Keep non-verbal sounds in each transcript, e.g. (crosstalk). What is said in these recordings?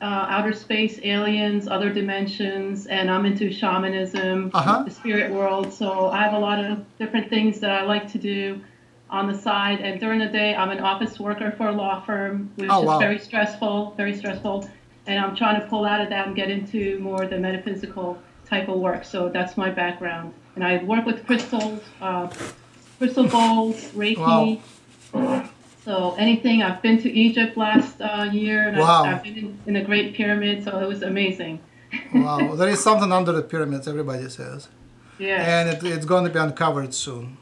uh, outer space, aliens, other dimensions, and I'm into shamanism, Uh-huh. the spirit world. So I have a lot of different things that I like to do on the side. And during the day, I'm an office worker for a law firm, which Oh, is wow. very stressful, very stressful. And I'm trying to pull out of that and get into more the metaphysical type of work. So that's my background. And I work with crystals, uh, crystal bowls, Reiki. So anything. I've been to Egypt last uh, year, and Wow. I've, I've been in, in the Great Pyramid, so it was amazing. (laughs) wow, there is something under the pyramids, everybody says. Yeah. and it, it's going to be uncovered soon.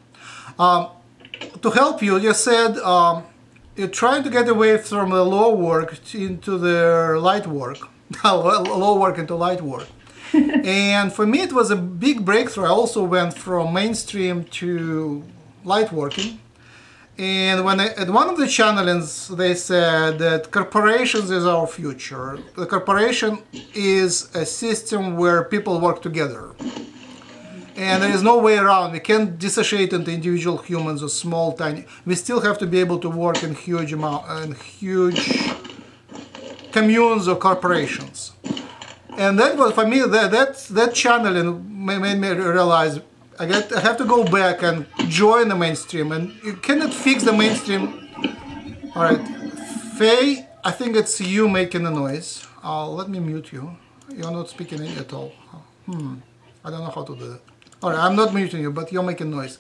Um, to help you, you said um, you're trying to get away from the low work into the light work, (laughs) low work into light work. (laughs) and for me, it was a big breakthrough. I also went from mainstream to light working. And when at one of the channelings, they said that corporations is our future. The corporation is a system where people work together and there is no way around. We can't dissociate into individual humans or small, tiny. We still have to be able to work in huge amount, in huge communes or corporations. And that was for me. That that that channeling made me realize I got I have to go back and join the mainstream. And you cannot fix the mainstream. All right, Faye. I think it's you making a noise. Uh, let me mute you. You're not speaking at all. Hmm. I don't know how to do that. All right, I'm not muting you, but you're making noise.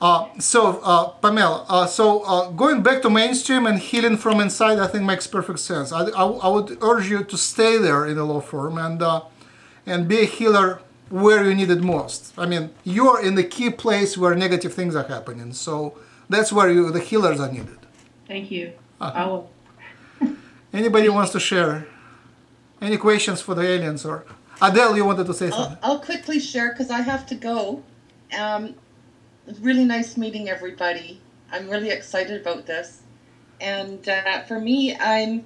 Uh, so, uh, Pamela, uh, so uh, going back to mainstream and healing from inside, I think makes perfect sense. I, I, I would urge you to stay there in the law firm and uh, and be a healer where you need it most. I mean, you're in the key place where negative things are happening, so that's where you, the healers are needed. Thank you. Uh-huh. I will. (laughs) Anybody wants to share? Any questions for the aliens or Adele? You wanted to say something? I'll, I'll quickly share because I have to go. Um, really nice meeting everybody. I'm really excited about this, and uh, for me, I'm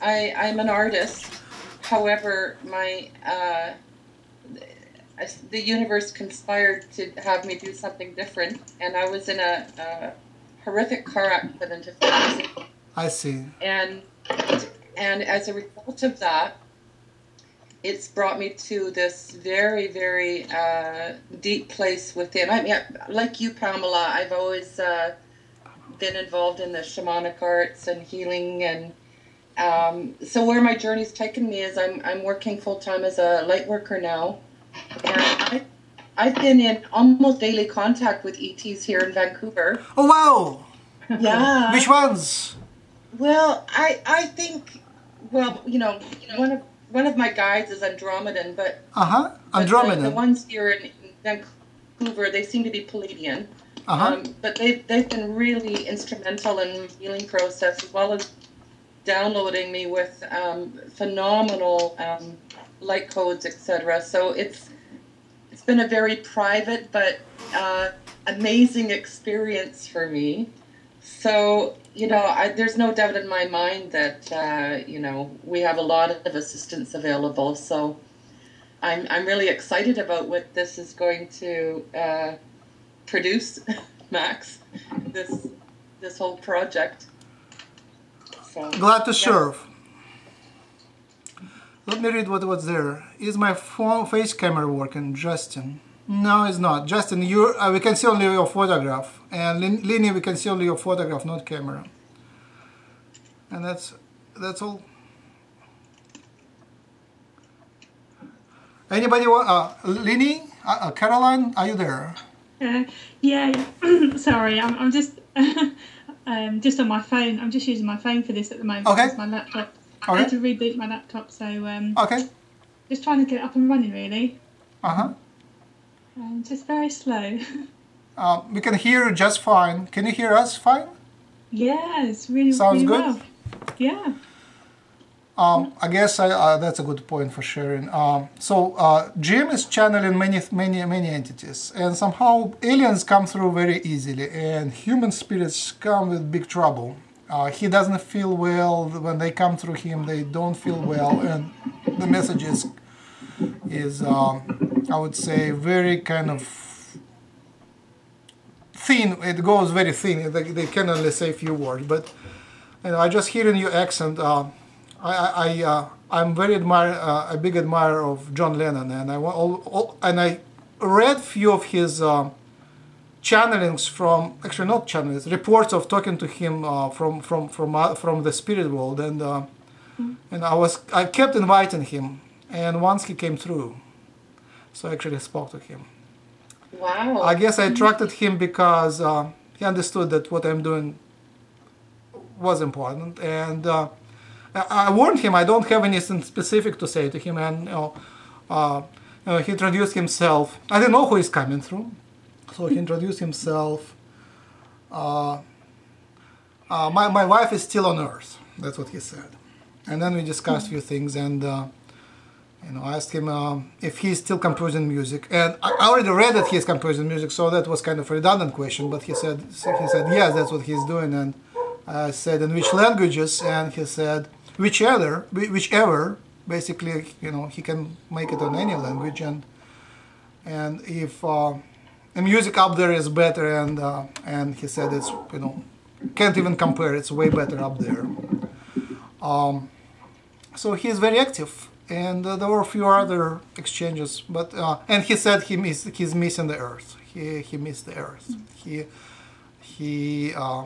I, I'm an artist. However, my uh, the universe conspired to have me do something different, and I was in a, a horrific car accident a few years ago I see. and and as a result of that it's brought me to this very very uh, deep place within. I mean like you pamela i've always uh, been involved in the shamanic arts and healing and um, so where my journey's taken me is i'm, I'm working full-time as a light worker now and I, i've been in almost daily contact with ets here in vancouver Oh wow! yeah Which ones? well, I I think well, you know, one of one of my guides is Andromedan, but Uh huh. but the, the ones here in Vancouver, they seem to be Pleiadian. Uh huh. Um, but they they've been really instrumental in the healing process as well as downloading me with um, phenomenal um, light codes, etc. So it's been a very private but uh, amazing experience for me. So you know, I, there's no doubt in my mind that uh, you know we have a lot of assistance available. So I'm I'm really excited about what this is going to uh, produce, (laughs) Max. This this whole project. So, Glad to yeah. serve. Let me read what was there. Is my phone face camera working, Justin? No, it's not. Justin, you uh, we can see only your photograph, and Lin- Lini, we can see only your photograph, not camera. And that's that's all. Anybody want? Uh, Lini, uh, uh, Caroline, are you there? Uh, yeah, (clears throat) sorry, I'm, I'm just (laughs) um, just on my phone. I'm just using my phone for this at the moment. Okay. My laptop. I had to reboot my laptop, so um, Okay. just trying to get it up and running really. Uh huh. Um, just very slow. Uh, we can hear you just fine. Can you hear us fine? yeah, it's really Sounds really good. well. Yeah. Um, I guess I, uh, that's a good point for sharing. Um, so uh, Jim is channeling many, many, many entities, and somehow aliens come through very easily, and human spirits come with big trouble. Uh, he doesn't feel well when they come through him; they don't feel well, and the message is, is um, I would say, very kind of thin. It goes very thin. They, they can only say a few words, but you know, I just hearing your accent. Uh, I, I, uh, I'm very admire uh, a big admirer of John Lennon, and I all, all, and I read few of his uh, channelings from actually not channelings reports of talking to him uh, from from from uh, from the spirit world, and uh, and I was I kept inviting him, and once he came through, so I actually spoke to him. Wow. I guess I attracted him because uh, he understood that what I'm doing was important, and uh, I I warned him I don't have anything specific to say to him, and you know, uh, you know, he introduced himself. I didn't know who he's coming through, so he introduced himself. Uh, uh, my my wife is still on Earth. That's what he said, and then we discussed a few things and. Uh, you know, I asked him um, if he's still composing music, and I I already read that he's composing music, so that was kind of a redundant question. But he said he said yes, that's what he's doing, and I said in which languages, and he said whichever, whichever. Basically, you know, he can make it on any language, and and if uh, the music up there is better, and uh, and he said it's you know can't even compare, it's way better up there. Um, so he's very active and uh, there were a few other exchanges but uh, and he said he miss, he's missing the earth he, he missed the earth he he uh,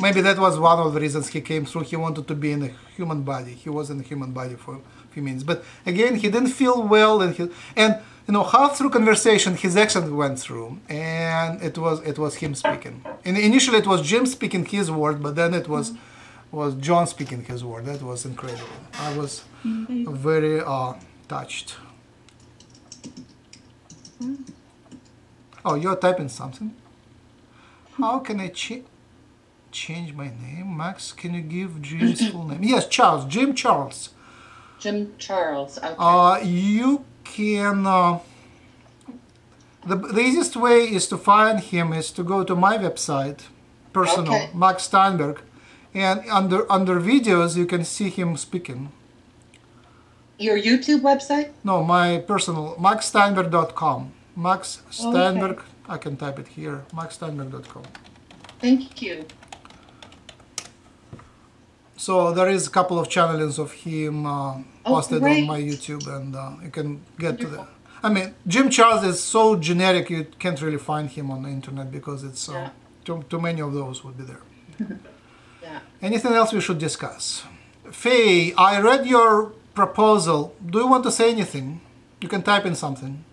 maybe that was one of the reasons he came through. He wanted to be in a human body. He was in a human body for a few minutes. But again he didn't feel well and he and you know half through conversation his accent went through and it was it was him speaking. And initially it was jim speaking his word but then it was was john speaking his word. That was incredible. I was very uh, touched. Oh, you're typing something. How can I cha- change my name? Max, can you give Jim's (clears throat) full name? Yes, Charles. Jim Charles. Jim Charles. Okay. Uh, you can. Uh, the, the easiest way is to find him is to go to my website, personal, Okay. Max Steinberg, and under under videos you can see him speaking. Your YouTube website? No, my personal maxsteinberg.com. Max Steinberg. I can type it here. maxsteinberg.com. Thank you. So there is a couple of channelings of him uh, Oh, posted great. on my YouTube, and uh, you can get to the. I mean, Jim Charles is so generic you can't really find him on the internet because it's uh, Yeah. too, too many of those would be there. (laughs) Yeah. Anything else we should discuss? Faye, I read your proposal. Do you want to say anything? You can type in something.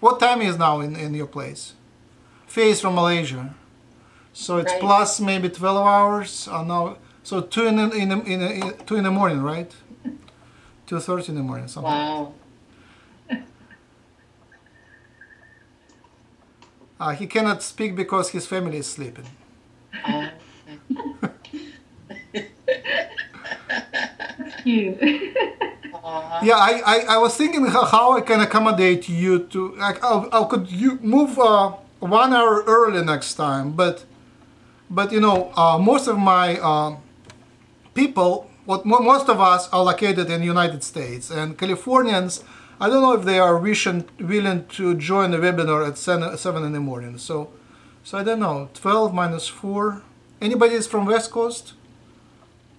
What time is now in, in your place? Faye is from Malaysia. So it's Right. plus maybe 12 hours. Uh, now, so 2 in the, in, the, in, the, in, 2 in the morning, right? 2.30 in the morning, something. Wow. Uh, he cannot speak because his family is sleeping. Uh. Yeah, I, I, I was thinking how, how I can accommodate you to. Like, how could you move uh, one hour early next time? But, but you know, uh, most of my uh, people, what most of us are located in the United States, and Californians. I don't know if they are wishing, willing to join the webinar at seven, uh, seven in the morning. So, so I don't know. Twelve minus four. Anybody is from West Coast?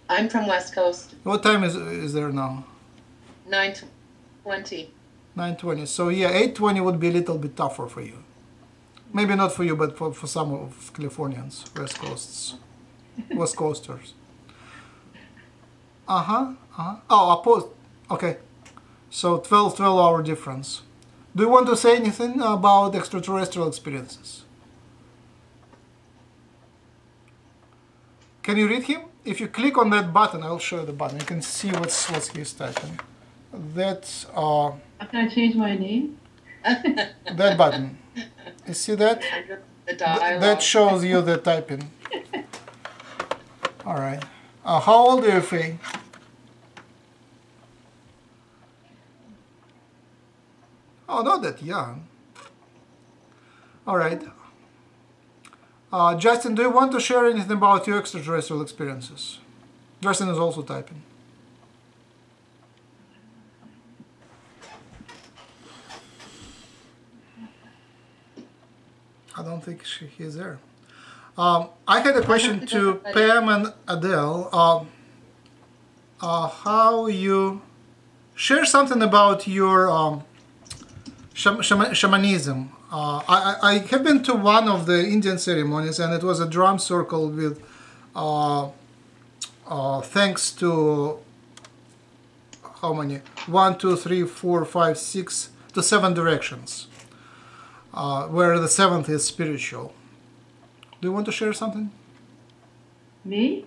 I'm from West Coast. What time is is there now? 920. 920. So yeah, 820 would be a little bit tougher for you. Maybe not for you, but for, for some of Californians, West Coasts, (laughs) West Coasters. Uh huh. Uh-huh. Oh, opposed. Okay. So 12, 12 hour difference. Do you want to say anything about extraterrestrial experiences? Can you read him? If you click on that button, I'll show you the button. You can see what's what's he's typing. That's uh, can I change my name? (laughs) that button. You see that? Th- that shows you the typing. (laughs) All right. Uh, how old are you, Faye? Oh, not that young. All right. Uh, Justin, do you want to share anything about your extraterrestrial experiences? Justin is also typing. I don't think she, he's there. Um, I had a question to Pam and Adele. Um, uh, how you share something about your um, shamanism. Uh, I, I I have been to one of the Indian ceremonies, and it was a drum circle with uh, uh, thanks to how many? One, two, three, four, five, six to seven directions, uh, where the seventh is spiritual. Do you want to share something? Me?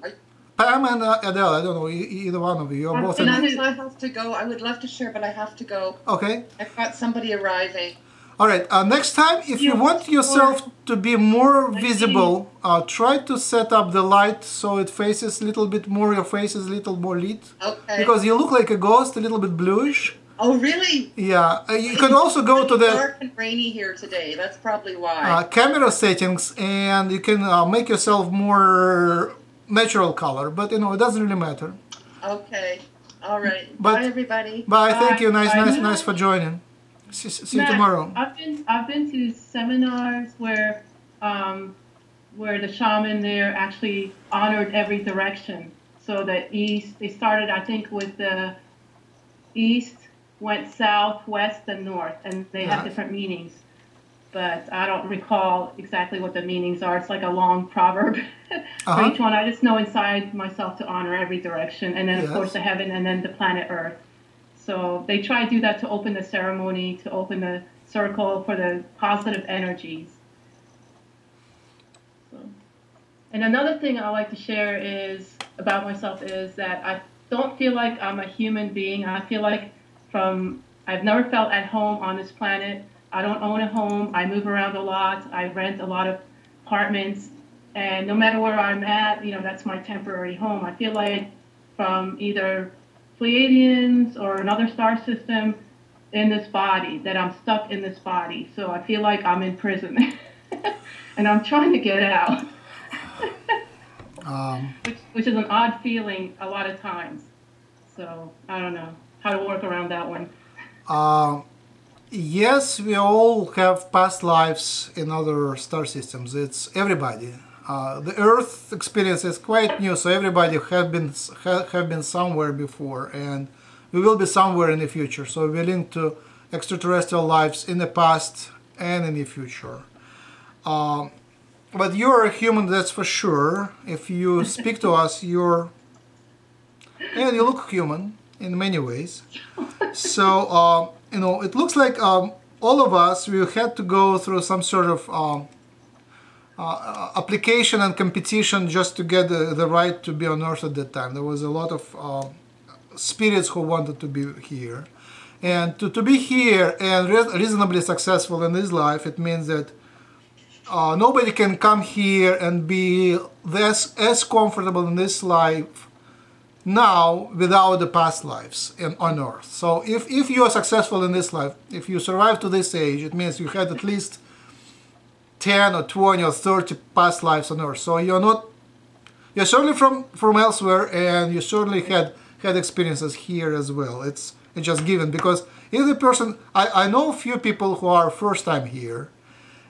Pam and uh, Adele, I don't know, either one of you. You're both gonna- in. I have to go. I would love to share, but I have to go. Okay. I've got somebody arriving. All right. Uh, next time, if you Yeah, want yourself or- to be more visible, uh, try to set up the light so it faces a little bit more. Your face is a little more lit Okay. because you look like a ghost, a little bit bluish. oh, really? Yeah. Uh, you can also go to the dark and rainy here today. That's probably why. uh, camera settings and you can uh, make yourself more natural color. But you know, it doesn't really matter. okay. All right. But- Bye, everybody. Bye. Thank you. Nice, Bye. nice, nice for joining. See, see you tomorrow. I've been I've been to seminars where um, where the shaman there actually honored every direction. So the east they started I think with the east, went south, west, and north, and they Yeah. have different meanings. But I don't recall exactly what the meanings are. It's like a long proverb (laughs) for Uh-huh. each one. I just know inside myself to honor every direction, and then of Yes. course the heaven, and then the planet Earth. So they try to do that to open the ceremony, to open the circle for the positive energies. So, and another thing I like to share is about myself is that I don't feel like I'm a human being. I feel like from I've never felt at home on this planet. I don't own a home. I move around a lot. I rent a lot of apartments, and no matter where I'm at, you know, that's my temporary home. I feel like from either Pleiadians or another star system in this body, that I'm stuck in this body. So I feel like I'm in prison. (laughs) and I'm trying to get out. Um, (laughs) which, which is an odd feeling a lot of times. So I don't know how to work around that one. Uh, yes, we all have past lives in other star systems. It's everybody. Uh, the Earth experience is quite new, so everybody have been ha, have been somewhere before, and we will be somewhere in the future. So we're linked to extraterrestrial lives in the past and in the future. Um, but you're a human, that's for sure. If you (laughs) speak to us, you're and you look human in many ways. (laughs) So uh, you know, it looks like um, all of us we had to go through some sort of um, uh, application and competition just to get the, the right to be on Earth at that time. There was a lot of uh, spirits who wanted to be here, and to, to be here and re- reasonably successful in this life, it means that uh, nobody can come here and be this, as comfortable in this life now without the past lives in, on earth. So if, if you are successful in this life, if you survive to this age, it means you had at least 10 or 20 or 30 past lives on earth. So you're not, you're certainly from, from elsewhere and you certainly had, had experiences here as well. It's, it's just given because if the person, I, I know a few people who are first time here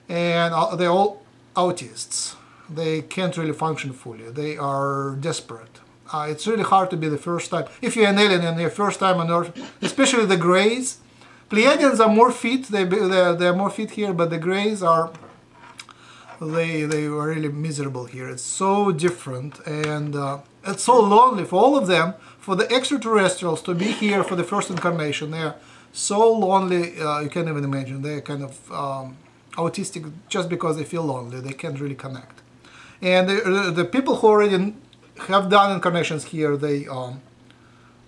and they're all autists. They can't really function fully. They are desperate. Uh, it's really hard to be the first time. If you're an alien and you're first time on Earth, especially the Greys. Pleiadians are more fit. They they're, they're more fit here, but the Greys are they they were really miserable here. It's so different and uh, it's so lonely for all of them. For the extraterrestrials to be here for the first incarnation, they're so lonely. Uh, you can't even imagine. They're kind of um, autistic just because they feel lonely. They can't really connect. And the, the people who already have done incarnations here, they um,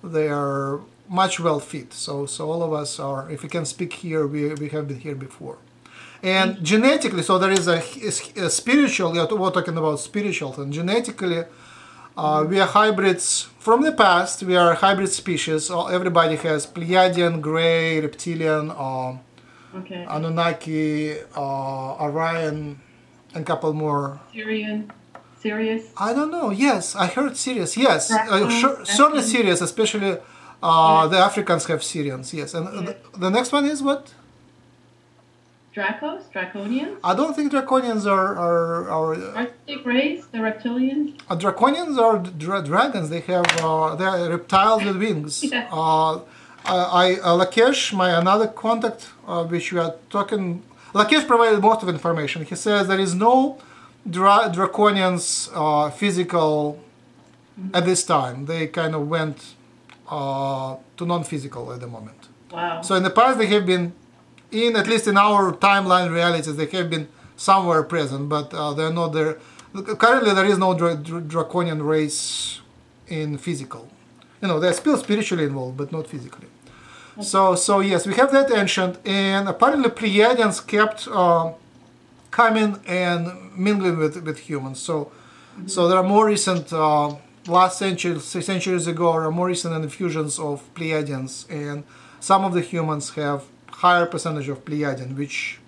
they are much well fit. So so all of us are. If we can speak here, we we have been here before. And genetically, so there is a, a spiritual. We're talking about spiritual, and genetically, uh, we are hybrids from the past. We are a hybrid species. Everybody has Pleiadian, Gray, Reptilian, uh, Okay. Anunnaki, uh, Orion, and a couple more. Sirian, Sirius. I don't know. Yes, I heard Sirius. Yes, uh, sure, certainly. Sirius, especially uh, the Africans have Sirians. Yes, and the, the next one is what? Dracos, Draconians. I don't think draconians are are, are they Greys, the reptilians? uh, draconians are dra- dragons. They have uh, they are reptiles with wings. (laughs) Yeah. Uh, I, I uh, Lakesh, my another contact, uh, which we are talking. Lakesh provided most of information. He says there is no dra- draconians uh, physical at this time. They kind of went uh, to non-physical at the moment. Wow. So in the past they have been, in at least in our timeline realities, they have been somewhere present, but uh, they're not there. Currently, there is no dra- dra- draconian race in physical. You know, they're still spiritually involved, but not physically. So, so yes, we have that ancient, and apparently Pleiadians kept uh, coming and mingling with, with humans. So, so there are more recent, uh, last century, six centuries ago, there are more recent infusions of Pleiadians, and some of the humans have higher percentage of Pleiadian, which,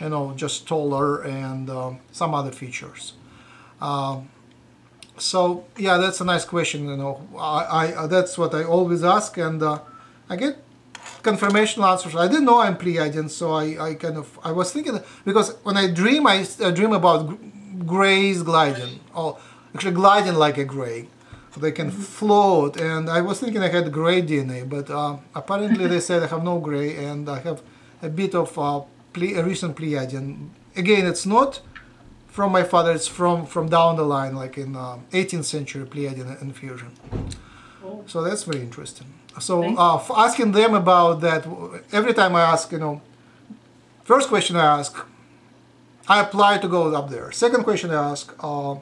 you know, just taller and uh, some other features. Um, so yeah, that's a nice question. You know, I, I that's what I always ask, and uh, I get confirmation answers. I didn't know I'm Pleiadian, so I, I kind of I was thinking because when I dream, I, I dream about grays gliding, or actually gliding like a gray. So they can float, and I was thinking I had gray DNA, but uh, apparently they said I have no gray, and I have a bit of uh, ple- a recent Pleiadian. Again, it's not from my father. It's from from down the line, like in uh, 18th century Pleiadian infusion. So that's very interesting. So uh, asking them about that every time I ask, you know, first question I ask, I apply to go up there. Second question I ask, uh,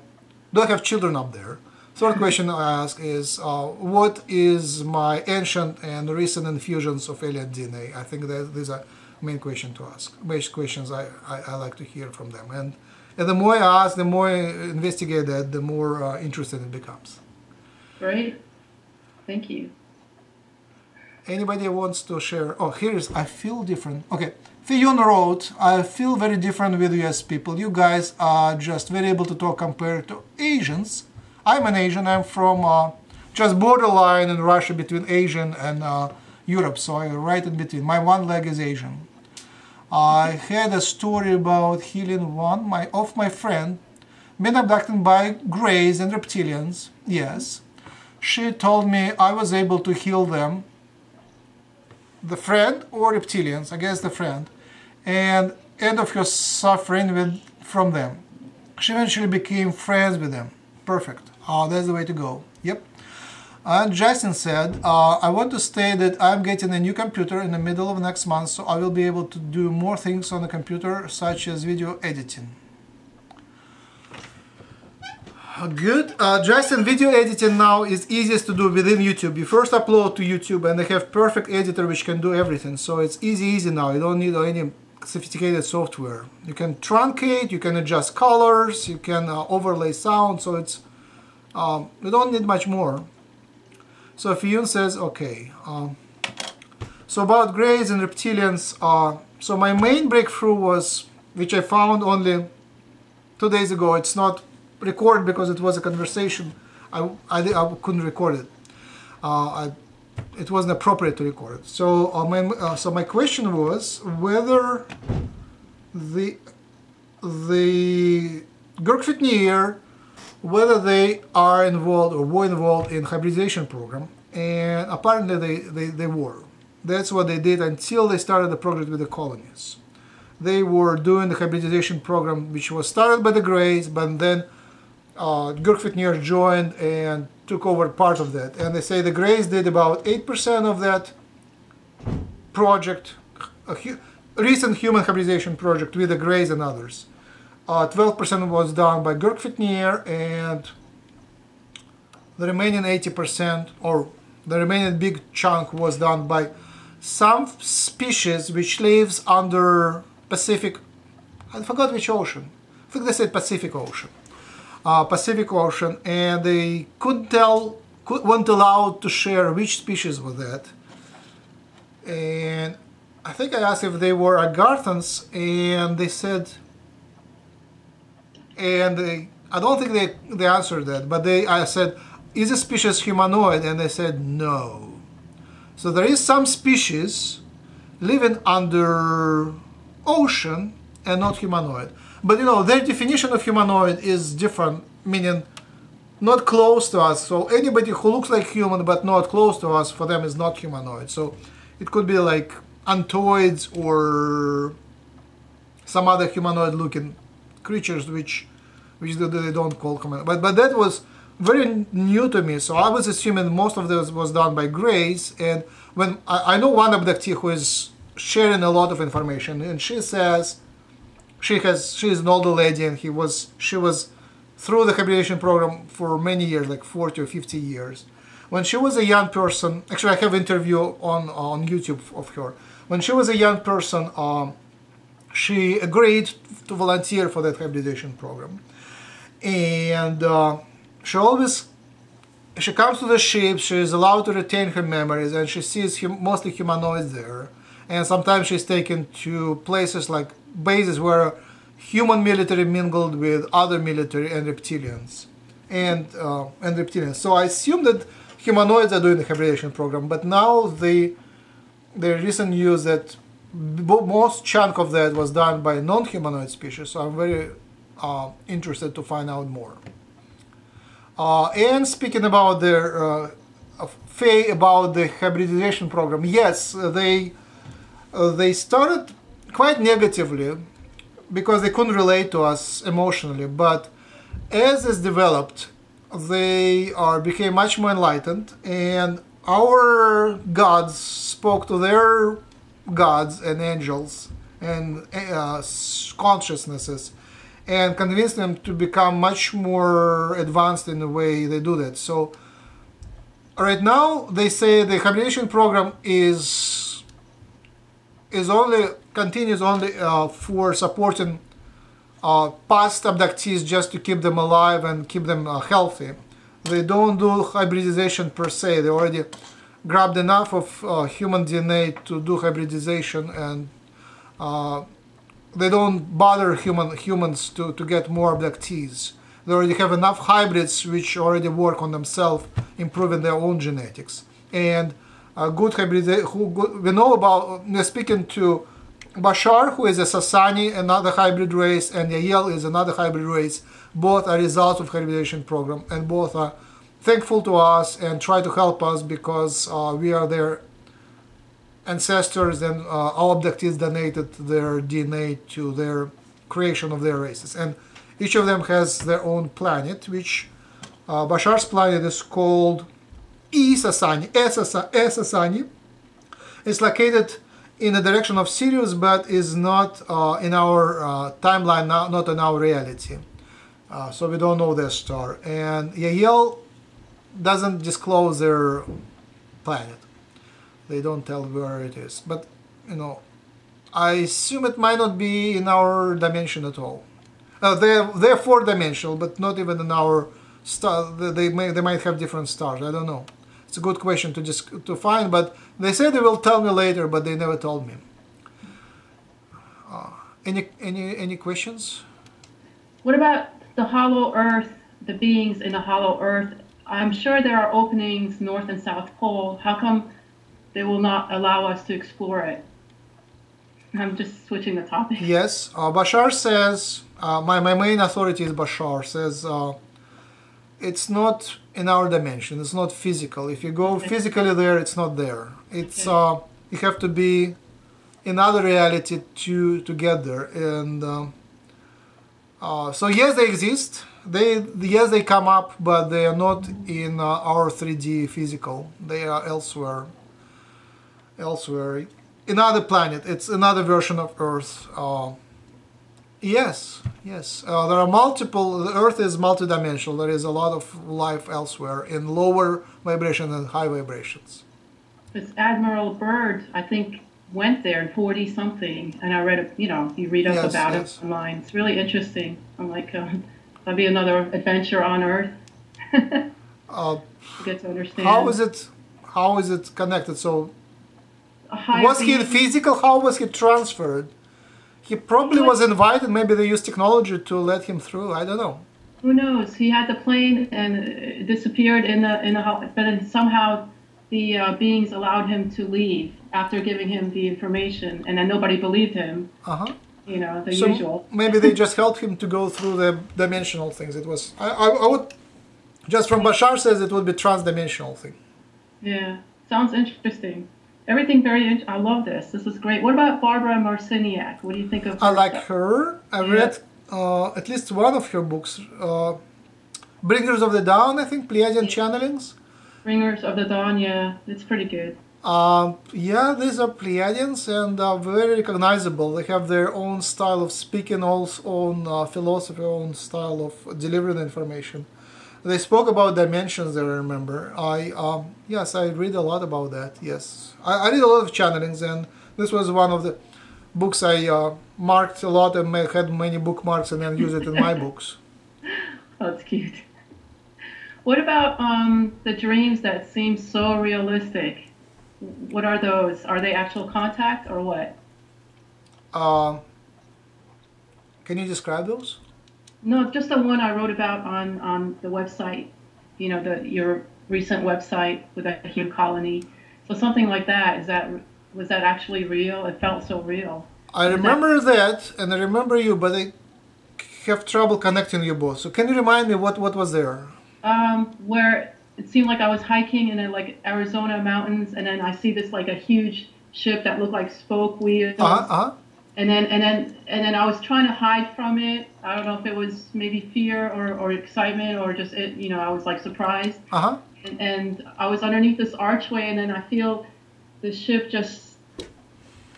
do I have children up there? Third (laughs) question I ask is, uh, what is my ancient and recent infusions of alien DNA? I think that these are main question to ask. Main questions I, I, I like to hear from them. And, and the more I ask, the more I investigate that, the more uh, interested it becomes. Great. Thank you. Anybody wants to share? Oh, here's I feel different. Okay, Fiona wrote, I feel very different with US people. You guys are just very able to talk compared to Asians. I'm an Asian. I'm from uh, just borderline in Russia between Asian and uh, Europe, so I'm right in between. My one leg is Asian. I had a story about healing one my of my friend been abducted by greys and reptilians. Yes, she told me I was able to heal them the friend or reptilians, I guess the friend, and end of her suffering with from them. She eventually became friends with them. Perfect. Oh, that's the way to go. Yep. And Justin said, uh, I want to state that I'm getting a new computer in the middle of next month, so I will be able to do more things on the computer, such as video editing. Uh, Good. Uh, Justin, video editing now is easiest to do within YouTube. You first upload to YouTube and they have perfect editor which can do everything. So it's easy, easy now. You don't need any sophisticated software. You can truncate, you can adjust colors, you can uh, overlay sound. So it's um, you don't need much more. So Fiyun says, okay. Um, so about greys and reptilians, uh, so my main breakthrough was, which I found only two days ago. It's not recorded because it was a conversation. I, I, I couldn't record it. Uh, I, it wasn't appropriate to record it. So uh, my uh, so my question was whether the the Girk Fitneer, whether they are involved or were involved in hybridization program, and apparently they, they, they were. That's what they did until they started the project with the colonies. They were doing the hybridization program, which was started by the Greys, but then uh, joined and took over part of that. And they say the Greys did about 8% of that project, a hu- recent human hybridization project with the Greys and others. Uh, 12% was done by Girk Fitneer, and the remaining 80%, or the remaining big chunk, was done by some species which lives under Pacific. I forgot which ocean. I think they said Pacific Ocean. Uh, Pacific Ocean, and they couldn't tell, could, weren't allowed to share which species was that. And I think I asked if they were agarthans, and they said and they, I don't think they, they answered that, but they I said, is a species humanoid? And they said no. So there is some species living under ocean and not humanoid. But you know, their definition of humanoid is different, meaning not close to us. So anybody who looks like human but not close to us, for them is not humanoid. So it could be like Antoids or some other humanoid-looking creatures, which which they don't call humanoid. But but that was very new to me. So I was assuming most of this was done by Greys. And when I, I know one abductee who is sharing a lot of information, and she says she has she is an older lady, and he was she was through the hybridization program for many years, like 40 or 50 years. When she was a young person, actually I have interview on on YouTube of her. When she was a young person, um, she agreed to volunteer for that hybridization program, and uh, she always she comes to the ship. She is allowed to retain her memories, and she sees hum, mostly humanoids there. And sometimes she's taken to places like bases where human military mingled with other military and reptilians, and uh, and reptilians. So I assume that humanoids are doing the hybridization program, but now the the recent news that most chunk of that was done by non-humanoid species. So I'm very uh, interested to find out more. Uh, and speaking about their uh, about the hybridization program, yes, they uh, they started quite negatively because they couldn't relate to us emotionally. But as this developed, they are became much more enlightened, and our gods spoke to their gods and angels and uh, consciousnesses and convinced them to become much more advanced in the way they do that. So right now they say the hybridization program is is only continues only uh, for supporting uh, past abductees just to keep them alive and keep them uh, healthy. They don't do hybridization per se. They already grabbed enough of uh, human DNA to do hybridization and uh, they don't bother human humans to, to get more abductees. They already have enough hybrids which already work on themselves, improving their own genetics. And good hybrid, who we know about, we're speaking to Bashar, who is a Sassani, another hybrid race, and Yahyel is another hybrid race. Both are results of hybridization program, and both are thankful to us and try to help us because uh, we are their ancestors and uh, our abductees donated their DNA to their creation of their races. And each of them has their own planet, which uh, Bashar's planet is called E Sasani, E Sasani. It's located in the direction of Sirius, but is not uh, in our uh, timeline, not, not in our reality. Uh, so we don't know their star. And Yahyel doesn't disclose their planet. They don't tell where it is. But, you know, I assume it might not be in our dimension at all. Uh, they're, they're four-dimensional, but not even in our star. They, may, they might have different stars. I don't know. It's a good question to just to find, but they say they will tell me later, but they never told me. Uh, any any any questions? What about the hollow Earth? The beings in the hollow Earth. I'm sure there are openings north and south pole. How come they will not allow us to explore it? I'm just switching the topic. Yes, uh, Bashar says. Uh, my my main authority is Bashar says. Uh, it's not in our dimension. It's not physical. If you go physically there, it's not there. It's uh, you have to be in other reality to to get there. And uh, uh, so yes, they exist. They yes they come up, but they are not in uh, our 3D physical. They are elsewhere. Elsewhere, another planet. It's another version of Earth. Yes, yes. Uh, there are multiple, the Earth is multidimensional. There is a lot of life elsewhere in lower vibration and high vibrations. This Admiral Byrd, I think, went there in 40 something, and I read, you know, you read up yes, about yes. it online. It's really interesting. I'm like, uh, that'll be another adventure on Earth. (laughs) uh, get to understand. How is it? How is it connected? So, was he physical? How was he transferred? He probably was invited. Maybe they used technology to let him through. I don't know. Who knows? He had the plane and disappeared in the in the but then somehow the uh, beings allowed him to leave after giving him the information, and then nobody believed him. Uh huh. You know, the So usual. maybe they just helped him to go through the dimensional things. It was I, I, I would just from Bashar says it would be trans-dimensional thing. Yeah, sounds interesting. Everything very. I love this. This is great. What about Barbara Marciniak? What do you think of? I like stuff? her. I Yeah. read uh, at least one of her books, uh, Bringers of the Dawn. I think Pleiadian channelings. Bringers of the Dawn. Yeah, it's pretty good. Um, yeah, these are Pleiadians and uh, very recognizable. They have their own style of speaking, also own uh, philosophy, own style of delivering information. They spoke about dimensions. I remember. I um, yes, I read a lot about that. Yes, I, I read a lot of channelings, and this was one of the books I uh, marked a lot and had many bookmarks, and then use it in my (laughs) books. Oh, it's cute. What about um, the dreams that seem so realistic? What are those? Are they actual contact or what? Um, can you describe those? No, just the one I wrote about on, on the website. You know, the your recent website with the human colony. So something like that. Is that was that actually real? It felt so real. I that- remember that, and I remember you, but I have trouble connecting you both. So can you remind me what what was there? um, where it seemed like I was hiking in the like Arizona mountains, and then I see this like a huge ship that looked like spoke wheels, Uh huh. Uh-huh. And then and then and then I was trying to hide from it. I don't know if it was maybe fear or, or excitement or just it, you know, I was like surprised, Uh huh. and, and I was underneath this archway, and then I feel the ship just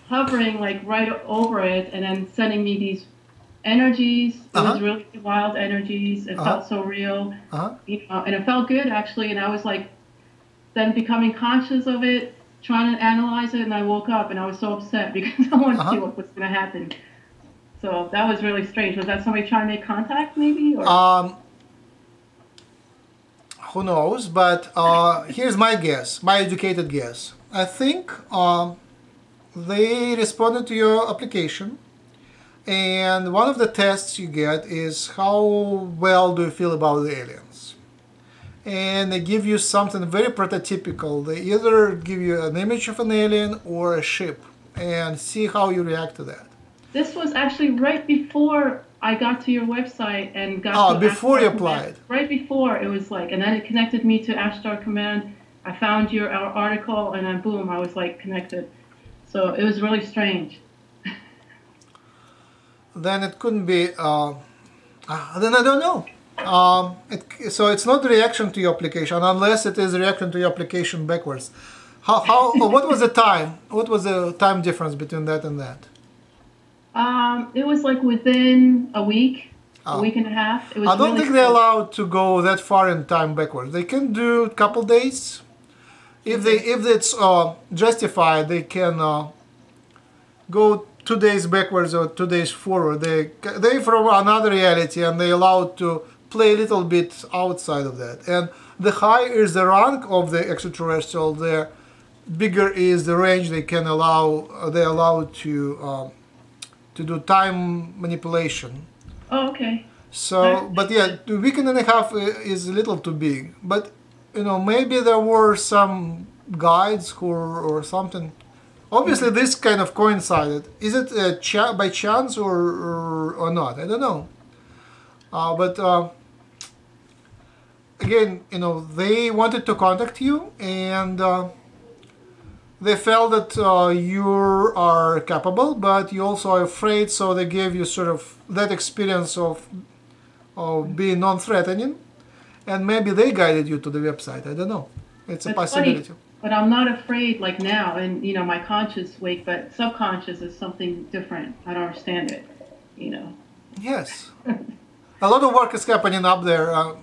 hovering like right over it, and then sending me these energies. It Uh-huh. was really wild energies. It Uh-huh. felt so real Uh huh. you know, and it felt good actually. And I was like, then becoming conscious of it, trying to analyze it, and I woke up and I was so upset (laughs) because I wanted to see Uh-huh. what was going to happen. So that was really strange. Was that somebody trying to make contact, maybe? Or Um, who knows? But uh, here's my guess, my educated guess. I think um, they responded to your application, and one of the tests you get is how well do you feel about the aliens. And they give you something very prototypical. They either give you an image of an alien or a ship, and see how you react to that. this was actually right before I got to your website and got. Oh, before you Ashtar Command. applied. Right before it was like, and then it connected me to Ashtar Command. I found your article, and then boom, I was like connected. So it was really strange. then it couldn't be. Uh, uh, then I don't know. Um, it, so it's not the reaction to your application unless it is a reaction to your application backwards. How, how (laughs) what was the time? What was the time difference between that and that? Um, it was like within a week, Oh. a week and a half. It was I don't really think they're allowed to go that far in time backwards. They can do a couple days. If they if it's uh, justified, they can uh, go two days backwards or two days forward. They they from another reality and they allowed to play a little bit outside of that. And the higher is the rank of the extraterrestrial, the bigger is the range they can allow. Uh, they allowed to uh, to do time manipulation. Oh, okay. So, but yeah, a weekend and a half is a little too big. But you know, maybe there were some guides who or something. Obviously, this kind of coincided. Is it uh, cha- by chance or, or or not? I don't know. Uh, but uh, again, you know, they wanted to contact you, and uh, they felt that uh, you are capable, but you also are afraid. So they gave you sort of that experience of of being non-threatening, and maybe they guided you to the website. I don't know. It's a possibility. funny, but I'm not afraid like now, and you know, my conscious wake, but subconscious is something different. I don't understand it. You know. Yes, (laughs) a lot of work is happening up there. Uh,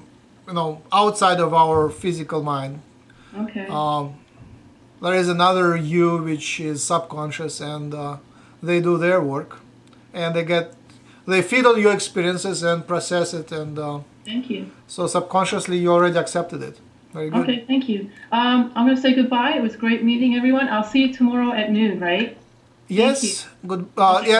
you know, outside of our physical mind. Okay. Um, there is another you which is subconscious, and uh, they do their work, and they get they feed on your experiences and process it, and uh, thank you. so subconsciously you already accepted it. Very good. Okay, thank you. Um, I'm gonna say goodbye. It was great meeting everyone. I'll see you tomorrow at noon, right? Yes. Good. Uh, yeah.